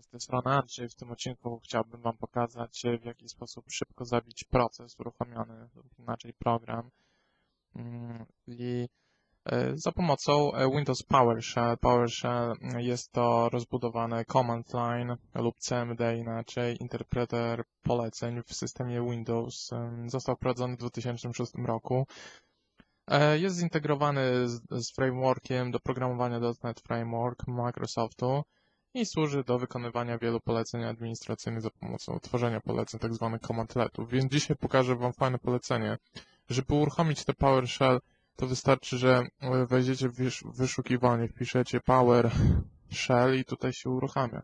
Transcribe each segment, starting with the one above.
Z tej strony Andrzej. W tym odcinku chciałbym Wam pokazać, w jaki sposób szybko zabić proces uruchomiony, lub inaczej program. Mm, I e, za pomocą e, Windows PowerShell. PowerShell jest to rozbudowane command line lub CMD inaczej, interpreter poleceń w systemie Windows. Został wprowadzony w 2006 roku. E, jest zintegrowany z, z frameworkiem do programowania .NET Framework Microsoftu i służy do wykonywania wielu poleceń administracyjnych za pomocą tworzenia poleceń tzw. commandletów. Więc dzisiaj pokażę Wam fajne polecenie. Żeby uruchomić te PowerShell, to wystarczy, że e, wejdziecie w wyszukiwanie, wpiszecie PowerShell i tutaj się uruchamia.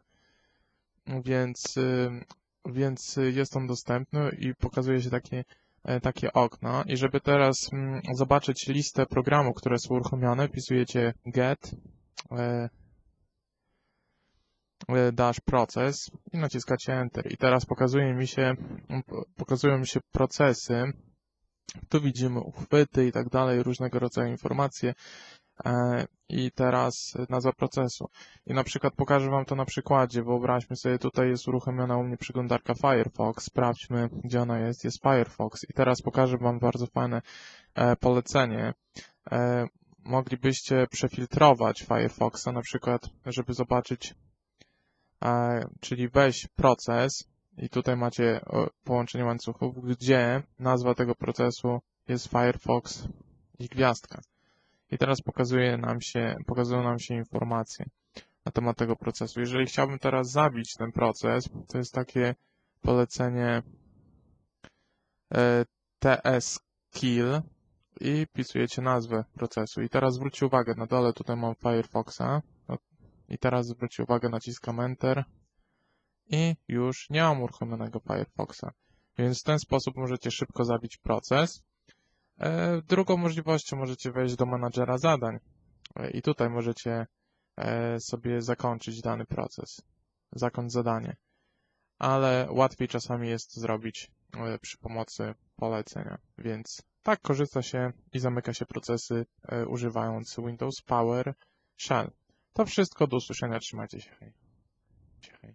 Więc, y, więc jest on dostępny i pokazuje się takie, e, takie okno. I żeby teraz mm, zobaczyć listę programów, które są uruchomione, wpisujecie get e, E, dash proces i naciskacie Enter. I teraz pokazuje mi się, pokazują mi się procesy. Tu widzimy uchwyty i tak dalej, różnego rodzaju informacje. E, I teraz nazwa procesu. I na przykład pokażę Wam to na przykładzie. Wyobraźmy sobie, tutaj jest uruchomiona u mnie przeglądarka Firefox. Sprawdźmy, gdzie ona jest. Jest Firefox. I teraz pokażę Wam bardzo fajne e, polecenie. Moglibyście przefiltrować Firefoxa na przykład, żeby zobaczyć czyli weź proces i tutaj macie połączenie łańcuchów, gdzie nazwa tego procesu jest Firefox i gwiazdka. I teraz pokazuje nam się, pokazują nam się informacje na temat tego procesu. Jeżeli chciałbym teraz zabić ten proces, to jest takie polecenie e, ts kill i wpisujecie nazwę procesu. I teraz zwróćcie uwagę, na dole tutaj mam Firefoxa, i teraz zwróćcie uwagę, naciskam Enter i już nie mam uruchomionego Firefoxa. Więc w ten sposób możecie szybko zabić proces. E, drugą możliwością możecie wejść do menadżera zadań e, i tutaj możecie e, sobie zakończyć dany proces, zakończ zadanie. Ale łatwiej czasami jest zrobić przy pomocy polecenia. Więc tak korzysta się i zamyka się procesy używając Windows Power Shell. To wszystko, do usłyszenia, trzymajcie się. Hej. Hej.